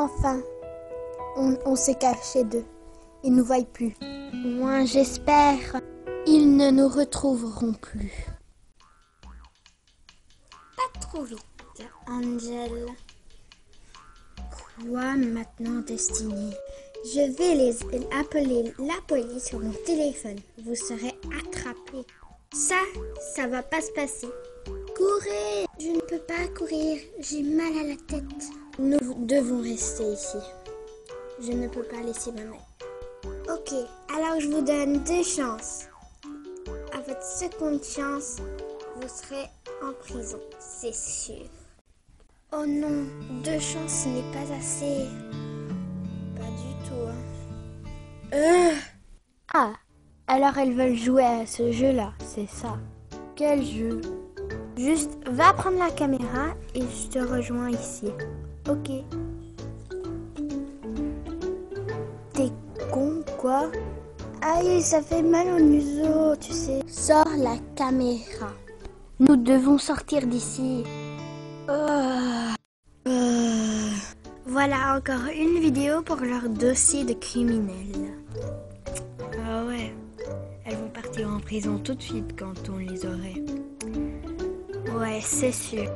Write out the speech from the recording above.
Enfin, on, on s'est caché d'eux. Ils nous voient plus. Moi, j'espère. Ils ne nous retrouveront plus. Pas trop vite, Angel. Quoi maintenant, Destiny? Je vais les appeler la police sur mon téléphone. Vous serez attrapés. Ça, ça va pas se passer. Courez Je ne peux pas courir. J'ai mal à la tête. Nous devons rester ici. Je ne peux pas laisser ma mère. Ok, alors je vous donne deux chances. À votre seconde chance, vous serez en prison, c'est sûr. Oh non, deux chances, ce n'est pas assez. Pas du tout. Hein. Euh. Ah, alors elles veulent jouer à ce jeu-là, c'est ça. Quel jeu? Juste, va prendre la caméra et je te rejoins ici. Ok. T'es con, quoi? Aïe, ça fait mal au museau, tu sais. Sors la caméra. Nous devons sortir d'ici. Euh, euh. Voilà encore une vidéo pour leur dossier de criminels. Ah ouais, elles vont partir en prison tout de suite quand on les aurait. Ouais, c'est sûr.